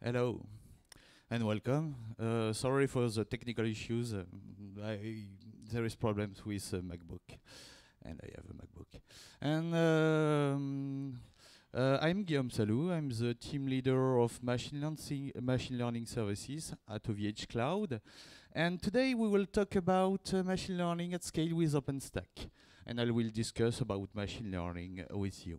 Hello and welcome. Uh, sorry for the technical issues. Uh, I, there is problems with uh, MacBook, and I have a MacBook. And um, uh, I'm Guillaume Salou. I'm the team leader of machine learning, machine learning services at OVH Cloud. And today we will talk about uh, machine learning at scale with OpenStack. And I will discuss about machine learning with you.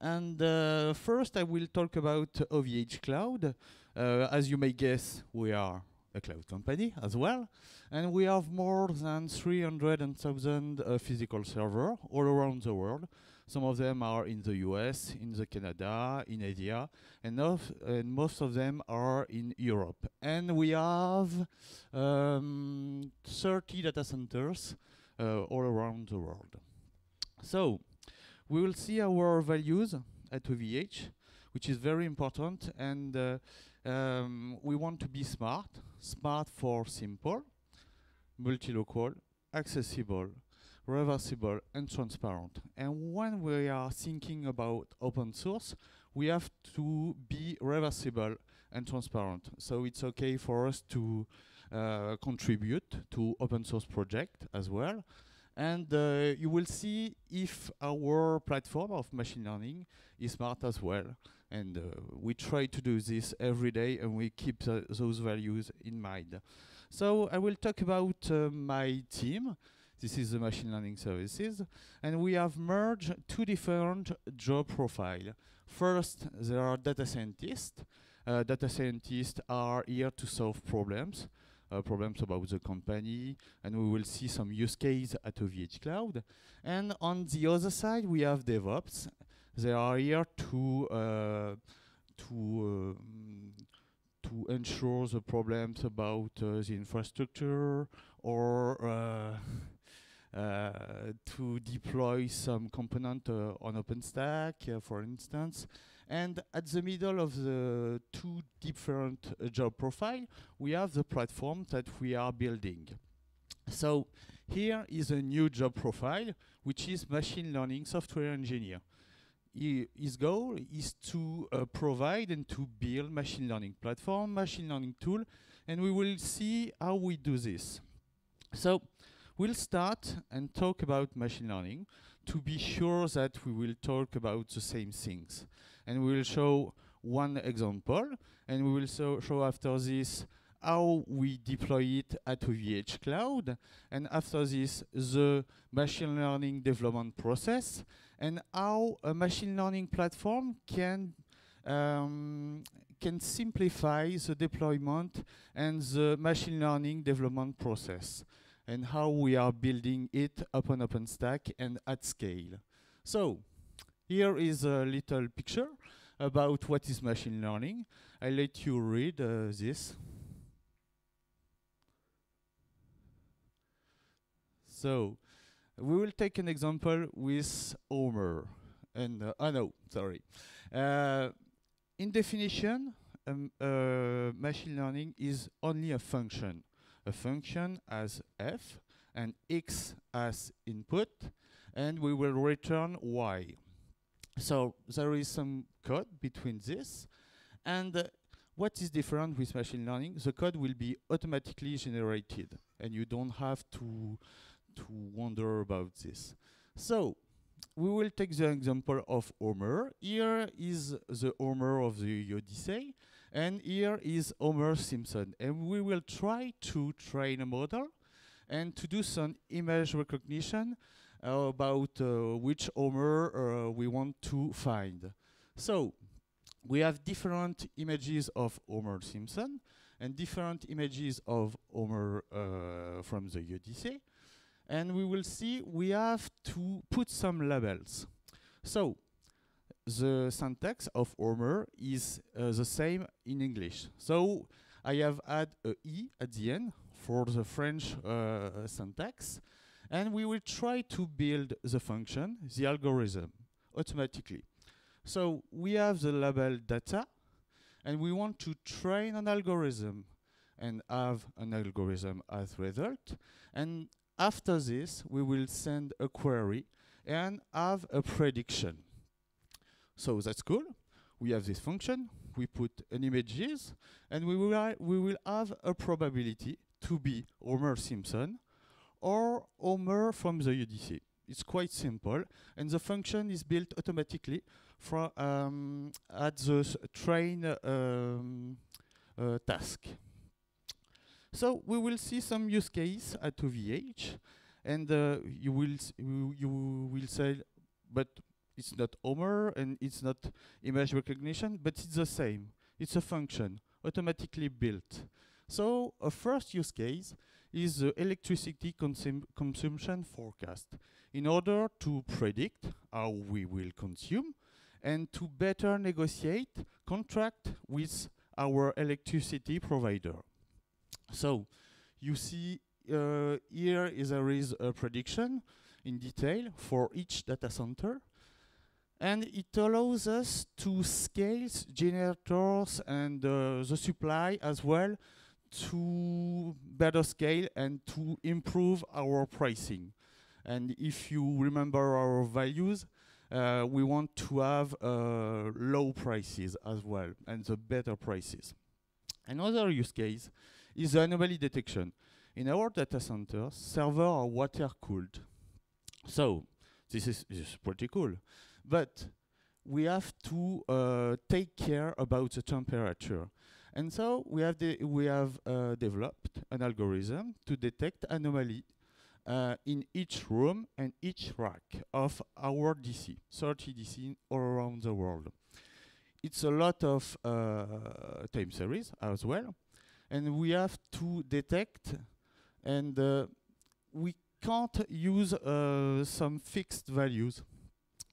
And uh, first, I will talk about OVH Cloud. Uh, as you may guess, we are a cloud company as well, and we have more than 300,000 uh, physical servers all around the world. Some of them are in the US, in the Canada, in Asia, and, and most of them are in Europe. And we have um, 30 data centers uh, all around the world. So, we will see our values at OVH, which is very important, and uh, um, we want to be smart, smart for simple, multi-local, accessible, reversible, and transparent. And when we are thinking about open source, we have to be reversible and transparent. So it's okay for us to uh, contribute to open source project as well. And uh, you will see if our platform of machine learning is smart as well. And uh, we try to do this every day and we keep th those values in mind. So I will talk about uh, my team. This is the machine learning services. And we have merged two different job profiles. First, there are data scientists. Uh, data scientists are here to solve problems uh, problems about the company, and we will see some use case at OVH Cloud. And on the other side, we have DevOps. They are here to uh, to um, to ensure the problems about uh, the infrastructure or uh, uh, to deploy some component uh, on OpenStack, for instance. And at the middle of the two different uh, job profile, we have the platform that we are building. So here is a new job profile, which is machine learning software engineer. I his goal is to uh, provide and to build machine learning platform, machine learning tool, and we will see how we do this. So we'll start and talk about machine learning to be sure that we will talk about the same things and we will show one example, and we will so show after this how we deploy it at OVH Cloud, and after this, the machine learning development process, and how a machine learning platform can um, can simplify the deployment and the machine learning development process, and how we are building it upon OpenStack and at scale. So, here is a little picture about what is machine learning. I let you read uh, this. So, we will take an example with Homer. And, uh, oh no, sorry. Uh, in definition, um, uh, machine learning is only a function. A function as f and x as input, and we will return y. So there is some code between this. And uh, what is different with machine learning? The code will be automatically generated and you don't have to, to wonder about this. So we will take the example of Homer. Here is the Homer of the Odyssey and here is Homer Simpson. And we will try to train a model and to do some image recognition about uh, which Homer uh, we want to find. So we have different images of Homer Simpson and different images of Homer from the Odyssey. And we will see we have to put some labels. So the syntax of Homer is uh, the same in English. So I have add a E at the end for the French uh, syntax. And we will try to build the function, the algorithm, automatically. So we have the label data, and we want to train an algorithm and have an algorithm as result. And after this, we will send a query and have a prediction. So that's cool. we have this function, we put an images, and we will, we will have a probability to be Homer Simpson or Homer from the Odyssey. It's quite simple, and the function is built automatically from um, at the train um, uh, task. So we will see some use case at OVH, and uh, you will you, you will say, but it's not Homer and it's not image recognition, but it's the same. It's a function automatically built. So a first use case is the electricity consum consumption forecast in order to predict how we will consume and to better negotiate contract with our electricity provider. So you see uh, here is there is a prediction in detail for each data center and it allows us to scale generators and uh, the supply as well to better scale and to improve our pricing. And if you remember our values, uh, we want to have uh, low prices as well and the better prices. Another use case is anomaly detection. In our data centers, servers are water cooled. So this is, this is pretty cool. But we have to uh, take care about the temperature. And so we have, we have uh, developed an algorithm to detect anomaly uh, in each room and each rack of our DC, 30 DC all around the world. It's a lot of uh, time series as well, and we have to detect, and uh, we can't use uh, some fixed values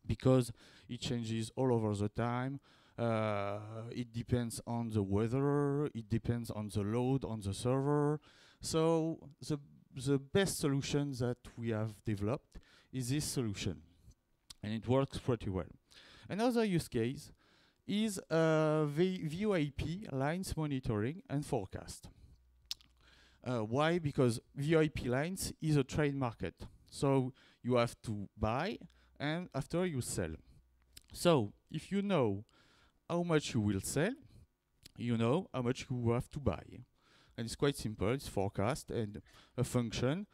because it changes all over the time. Uh, it depends on the weather, it depends on the load on the server. So the the best solution that we have developed is this solution. And it works pretty well. Another use case is uh, VoIP lines monitoring and forecast. Uh, why? Because VoIP lines is a trade market. So you have to buy and after you sell. So if you know how much you will sell, you know how much you have to buy and it's quite simple. It's forecast and a function,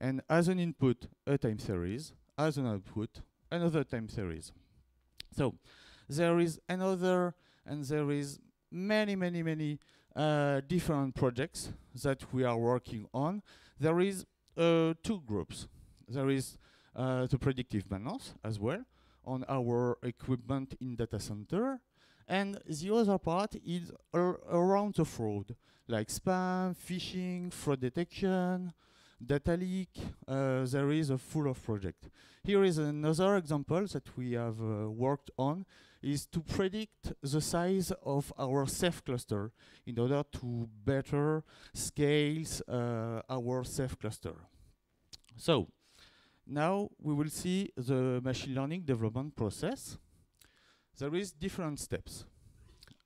and as an input, a time series, as an output, another time series. So there is another, and there is many, many, many uh, different projects that we are working on. There is uh, two groups. There is uh, the predictive maintenance as well on our equipment in data center, and the other part is around the fraud like spam, phishing, fraud detection, data leak. Uh, there is a full of project. Here is another example that we have uh, worked on is to predict the size of our Ceph cluster in order to better scale uh, our Ceph cluster. So now we will see the machine learning development process. There is different steps.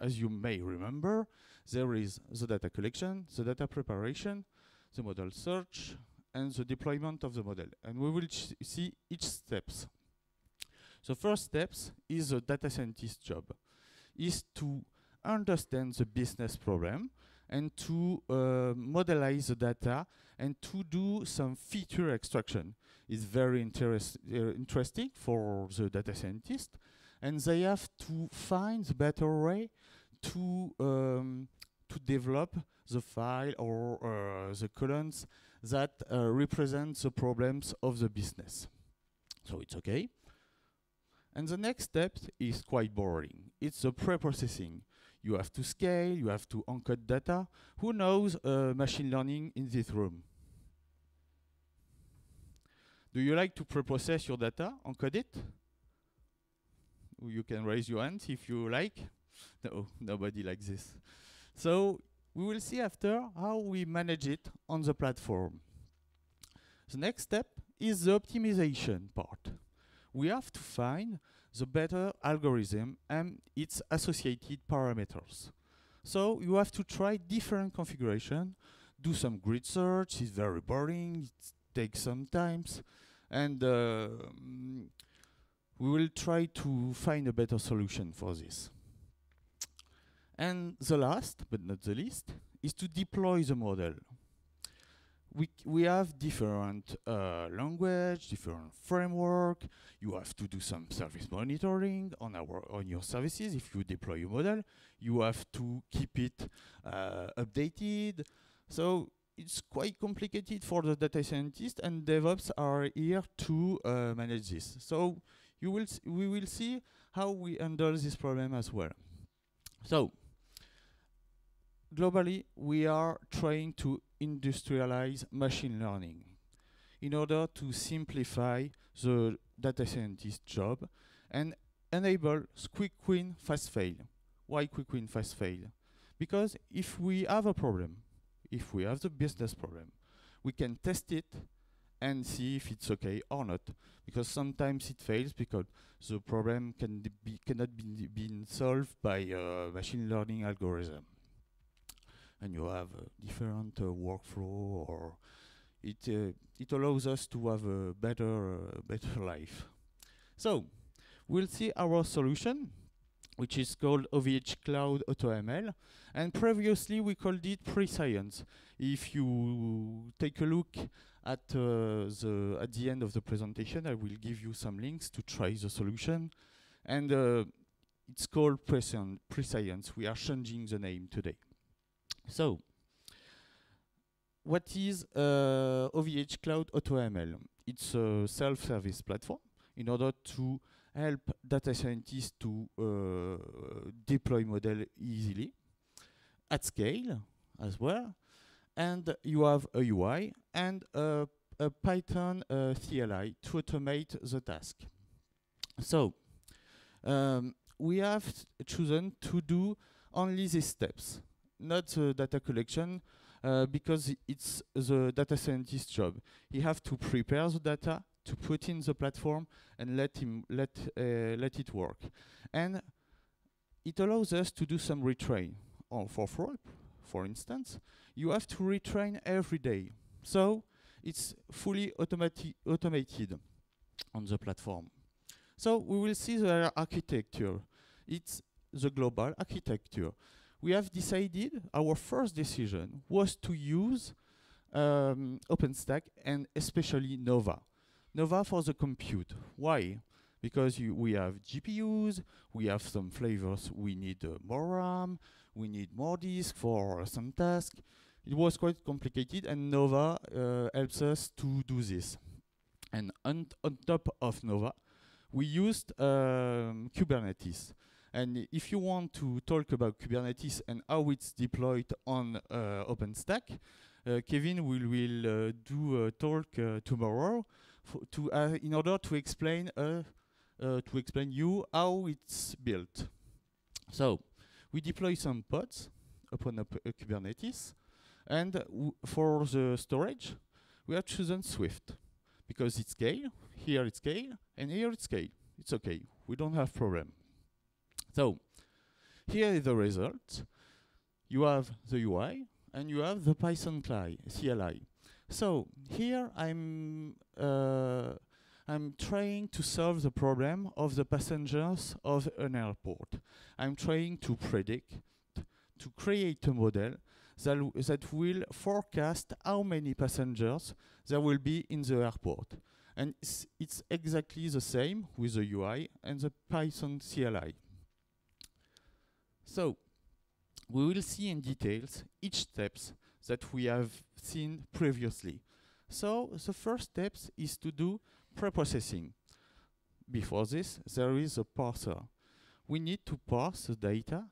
As you may remember, there is the data collection, the data preparation, the model search, and the deployment of the model. And we will see each steps. The first steps is the data scientist job, is to understand the business problem and to uh, modelize the data and to do some feature extraction. It's very uh, interesting for the data scientist and they have to find the better way to um, to develop the file or uh, the columns that uh, represent the problems of the business. So it's okay. And the next step is quite boring. It's the pre-processing. You have to scale, you have to encode data. Who knows uh, machine learning in this room? Do you like to pre-process your data, encode it? You can raise your hand if you like. No, nobody likes this. So we will see after how we manage it on the platform. The next step is the optimization part. We have to find the better algorithm and its associated parameters. So you have to try different configuration, do some grid search, it's very boring, it takes some time, and uh, we will try to find a better solution for this. And the last, but not the least, is to deploy the model. We, we have different uh, language, different framework. You have to do some service monitoring on our on your services. If you deploy a model, you have to keep it uh, updated. So it's quite complicated for the data scientist, and DevOps are here to uh, manage this. So you will we will see how we handle this problem as well. So globally, we are trying to industrialize machine learning in order to simplify the data scientist job and enable quick win, fast fail. Why quick win, fast fail? Because if we have a problem, if we have the business problem, we can test it and see if it's okay or not. Because sometimes it fails because the problem can be cannot be been solved by a machine learning algorithm. And you have a different uh, workflow, or it uh, it allows us to have a better uh, better life. So we'll see our solution, which is called OVH Cloud AutoML. And previously we called it Prescience. If you take a look at uh, the at the end of the presentation, I will give you some links to try the solution. And uh, it's called Prescience. We are changing the name today. So, what is uh, OVH Cloud AutoML? It's a self-service platform in order to help data scientists to uh, deploy model easily at scale as well. And you have a UI and a, a Python uh, CLI to automate the task. So um, we have chosen to do only these steps, not the data collection, uh, because it's the data scientist job. He have to prepare the data, to put in the platform, and let him let uh, let it work. And it allows us to do some retrain or for fraud, for instance, you have to retrain every day. So it's fully automati automated on the platform. So we will see the architecture. It's the global architecture. We have decided, our first decision was to use um, OpenStack and especially Nova. Nova for the compute. Why? Because we have GPUs, we have some flavors, we need uh, more RAM, we need more disk for some task. It was quite complicated and Nova uh, helps us to do this. And on, on top of Nova, we used um, Kubernetes. And if you want to talk about Kubernetes and how it's deployed on uh, OpenStack, uh, Kevin will, will uh, do a talk uh, tomorrow to uh, in order to explain uh, to explain you how it's built. So we deploy some pods upon a, a Kubernetes, and for the storage, we have chosen Swift because it's scale. Here it's scale, and here it's scale. It's okay. We don't have problem. So here is the result. You have the UI and you have the Python CLI. So here I'm uh, I'm trying to solve the problem of the passengers of an airport. I'm trying to predict, to create a model that, that will forecast how many passengers there will be in the airport. And it's, it's exactly the same with the UI and the Python CLI. So, we will see in details each steps that we have seen previously. So, the first step is to do preprocessing. Before this, there is a parser. We need to parse the data.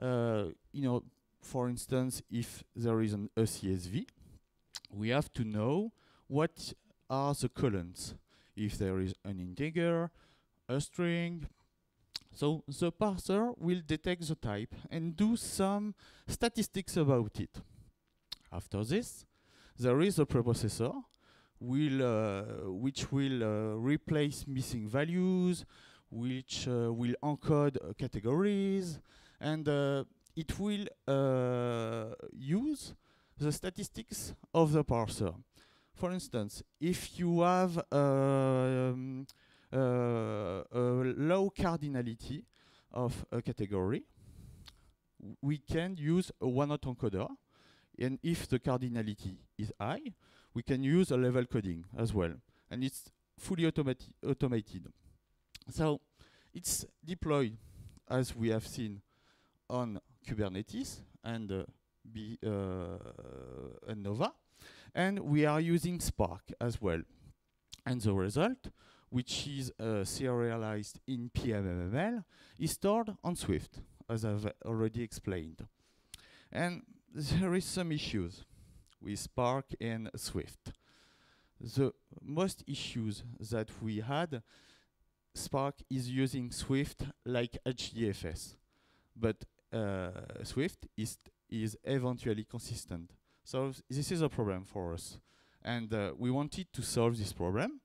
Uh, you know, for instance, if there is an, a CSV, we have to know what are the columns. If there is an integer, a string, so the parser will detect the type and do some statistics about it. After this, there is a preprocessor will uh, which will uh, replace missing values, which uh, will encode categories, and it will use the statistics of the parser. For instance, if you have um, uh, a low cardinality of a category, we can use a one-hot encoder, and if the cardinality is high, we can use a level coding as well, and it's fully automati automated. So it's deployed, as we have seen, on Kubernetes and uh, B, uh, and Nova, and we are using Spark as well. And the result, which is uh, serialized in PMML, is stored on Swift, as I've already explained. And there is some issues with Spark and Swift. The most issues that we had, Spark is using Swift like HDFS, but uh, Swift is is eventually consistent. So this is a problem for us, and uh, we wanted to solve this problem.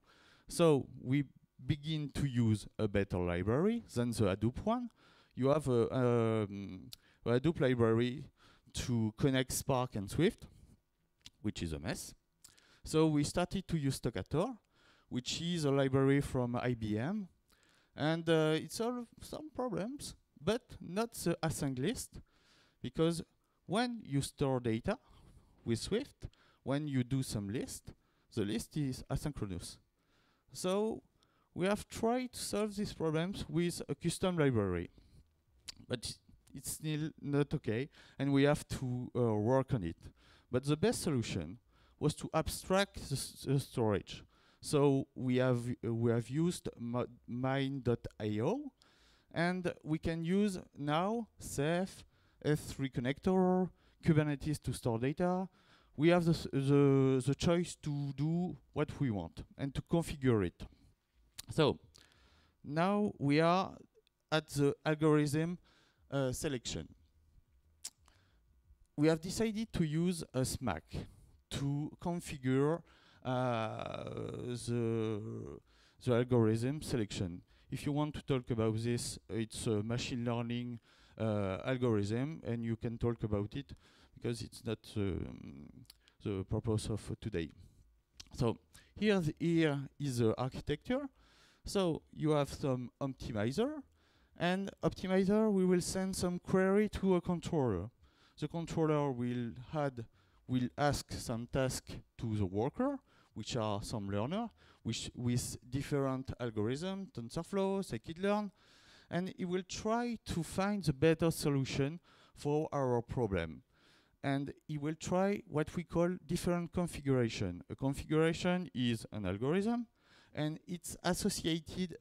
So we begin to use a better library than the Hadoop one. You have a, um, a Hadoop library to connect Spark and Swift, which is a mess. So we started to use Stocator, which is a library from IBM, and uh, it solved some problems, but not the async list, because when you store data with Swift, when you do some list, the list is asynchronous. So we have tried to solve these problems with a custom library, but it's still not okay, and we have to uh, work on it. But the best solution was to abstract the, the storage. So we have uh, we have used MinIO, and we can use now Ceph, S3 connector, Kubernetes to store data. We have the, the, the choice to do what we want and to configure it. So now we are at the algorithm uh, selection. We have decided to use a SMAC to configure uh, the, the algorithm selection. If you want to talk about this, it's a machine learning uh, algorithm, and you can talk about it because it's not um, the purpose of today. So here, here is the architecture. So you have some optimizer, and optimizer we will send some query to a controller. The controller will add will ask some task to the worker, which are some learner, which with different algorithms, TensorFlow, scikit-learn, and it will try to find the better solution for our problem. And it will try what we call different configuration. A configuration is an algorithm, and it's associated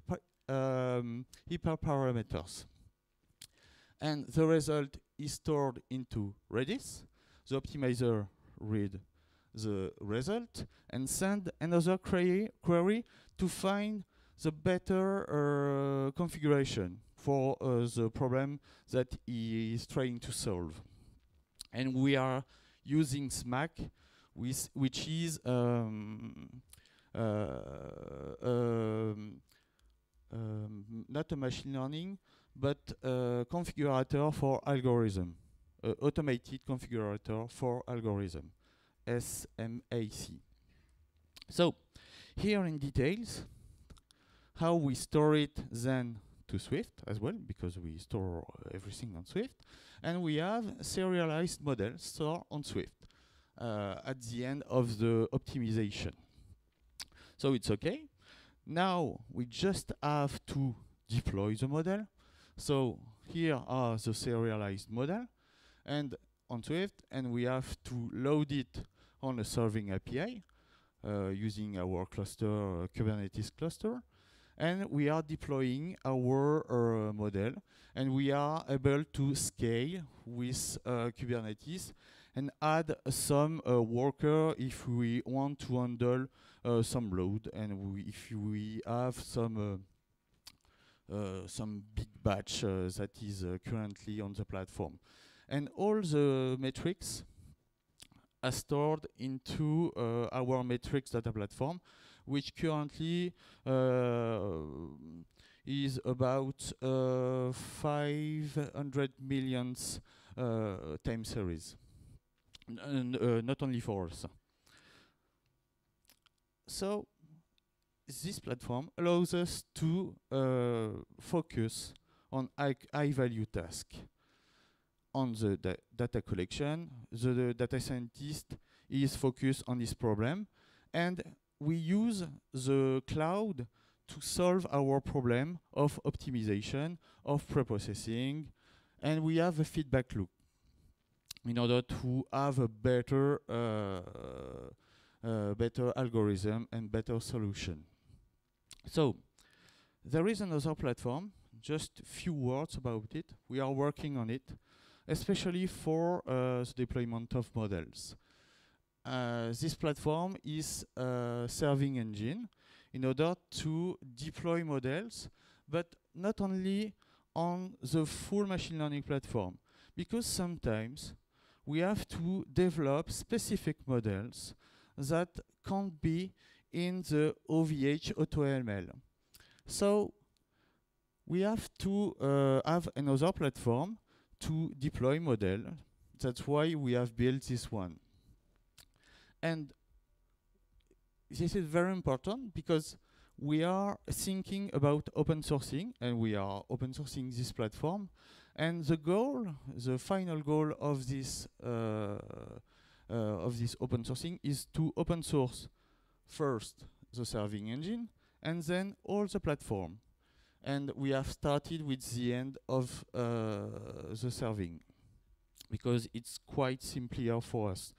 um, hyperparameters. And the result is stored into Redis. The optimizer read the result and send another query, to find the better uh, configuration for uh, the problem that he is trying to solve. And we are using SMAC, which is um, uh, um, um, not a machine learning, but a configurator for algorithm, uh, automated configurator for algorithm, SMAC. So here in details, how we store it then to Swift as well, because we store everything on Swift. And we have serialized models stored on Swift uh, at the end of the optimization. So it's okay. Now we just have to deploy the model. So here are the serialized model and on Swift, and we have to load it on a serving API uh, using our cluster, uh, Kubernetes cluster. And we are deploying our uh, model and we are able to scale with uh, Kubernetes and add some uh, worker if we want to handle uh, some load and if we have some some big batch that is currently on the platform. And all the metrics are stored into our metrics data platform which currently uh, is about uh, 500 million uh, time series, and not only for us. So this platform allows us to uh, focus on high, high value tasks. on the da data collection. The, the data scientist is focused on this problem. And we use the cloud to solve our problem of optimization, of preprocessing, and we have a feedback loop in order to have a better, uh, uh, better algorithm and better solution. So there is another platform, just a few words about it. We are working on it, especially for uh, the deployment of models. Uh, this platform is a serving engine in order to deploy models, but not only on the full machine learning platform, because sometimes we have to develop specific models that can't be in the OVH AutoML. So we have to uh, have another platform to deploy model. That's why we have built this one. And this is very important because we are thinking about open sourcing and we are open sourcing this platform. And the goal, the final goal of this uh, uh, of this open sourcing is to open source first the serving engine and then all the platform. And we have started with the end of uh, the serving because it's quite simpler for us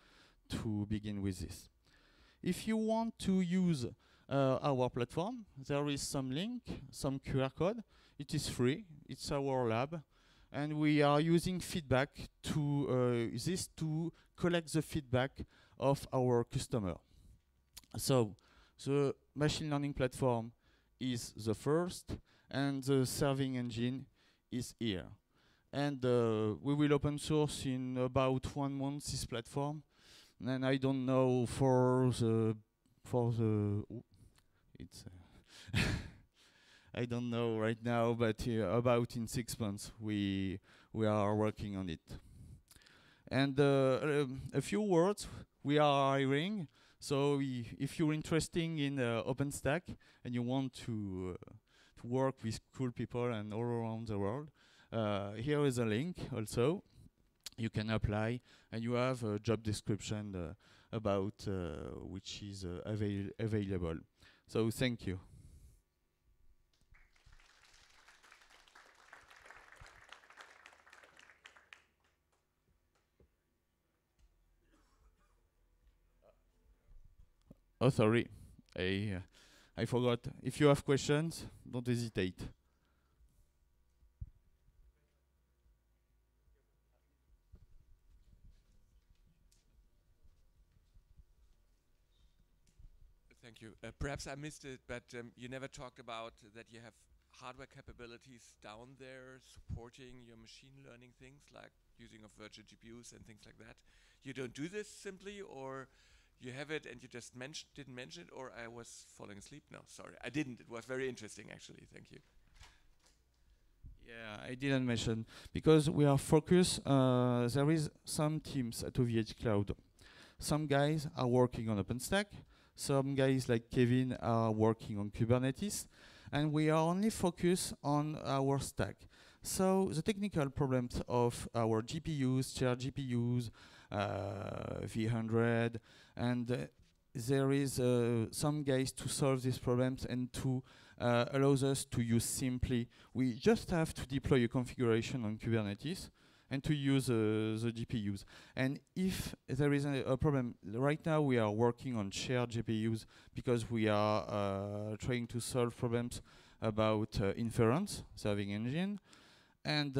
to begin with this. If you want to use uh, our platform, there is some link, some QR code. It is free. It's our lab. And we are using feedback to uh, this to collect the feedback of our customer. So the machine learning platform is the first, and the serving engine is here. And uh, we will open source in about one month this platform and I don't know for the for the it's uh, I don't know right now, but uh, about in six months we we are working on it. And uh, um, a few words, we are hiring. So if you're interested in uh, OpenStack and you want to, uh, to work with cool people and all around the world, uh, here is a link also you can apply and you have a job description uh, about uh, which is uh, avail available. So thank you. Oh, sorry, I uh, I forgot. If you have questions, don't hesitate. Thank you. Uh, perhaps I missed it, but um, you never talked about that you have hardware capabilities down there supporting your machine learning things like using of virtual GPUs and things like that. You don't do this simply, or you have it and you just mention didn't mention it, or I was falling asleep. No, sorry, I didn't. It was very interesting, actually. Thank you. Yeah, I didn't mention because we are focused. Uh, there is some teams at OVH Cloud. Some guys are working on OpenStack. Some guys like Kevin are working on Kubernetes, and we are only focused on our stack. So the technical problems of our GPUs, shared GPUs, uh, V100, and uh, there is uh, some guys to solve these problems and to uh, allows us to use simply. We just have to deploy a configuration on Kubernetes and to use uh, the GPUs. And if there is a, a, problem, right now we are working on shared GPUs because we are uh, trying to solve problems about uh, inference, serving engine, and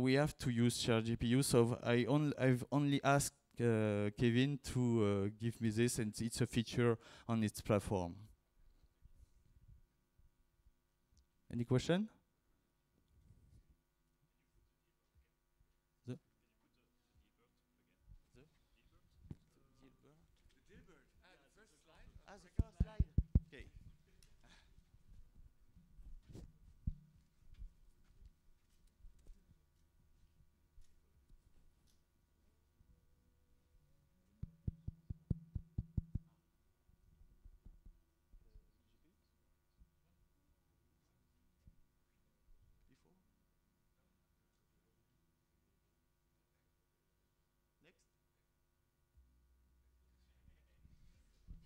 we have to use shared GPUs. So I I've only asked Kevin to uh, give me this, and it's a feature on its platform. Any question?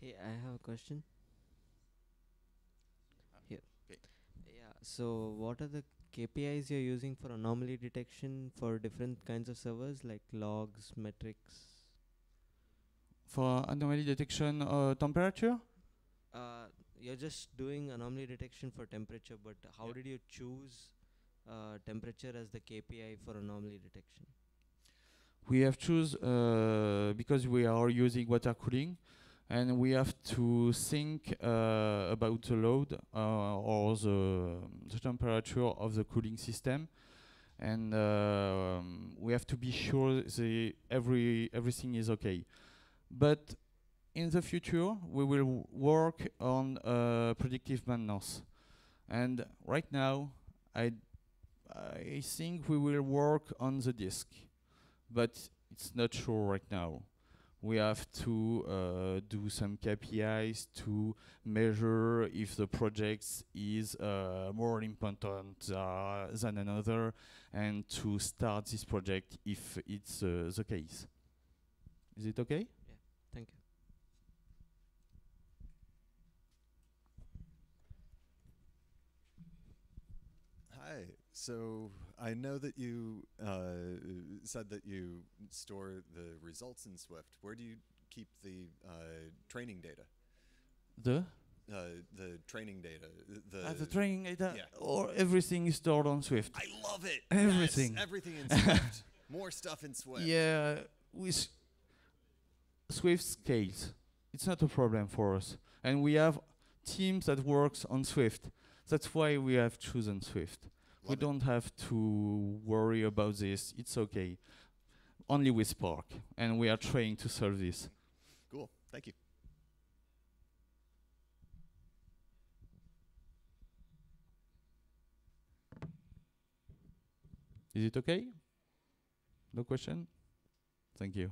Hey, I have a question. Here. okay. Yeah. So, what are the KPIs you're using for anomaly detection for different kinds of servers, like logs, metrics? For anomaly detection uh, temperature? Uh, you're just doing anomaly detection for temperature, but how Yeah. did you choose uh, temperature as the KPI for anomaly detection? We have choose uh, because we are using water cooling, and we have to think uh, about the load uh, or the, the temperature of the cooling system, and um, we have to be sure the every everything is okay. But in the future, we will work on uh, predictive maintenance, and right now, I I think we will work on the disk but it's not sure right now. We have to uh, do some KPIs to measure if the project is uh, more important uh, than another, and to start this project if it's uh, the case. Is it okay? Yeah, Thank you. Hi. So I know that you uh, said that you store the results in Swift. Where do you keep the uh, training data? The Uh, the training data. The, uh, the training data yeah. or everything is stored on Swift. I love it. Everything. Yes, everything in Swift. More stuff in Swift. Yeah, with Swift scales, it's not a problem for us, and we have teams that works on Swift. That's why we have chosen Swift. We don't have to worry about this. It's okay. Only with Spark, and we are trying to solve this. Cool. Thank you. Is it okay? No question? Thank you.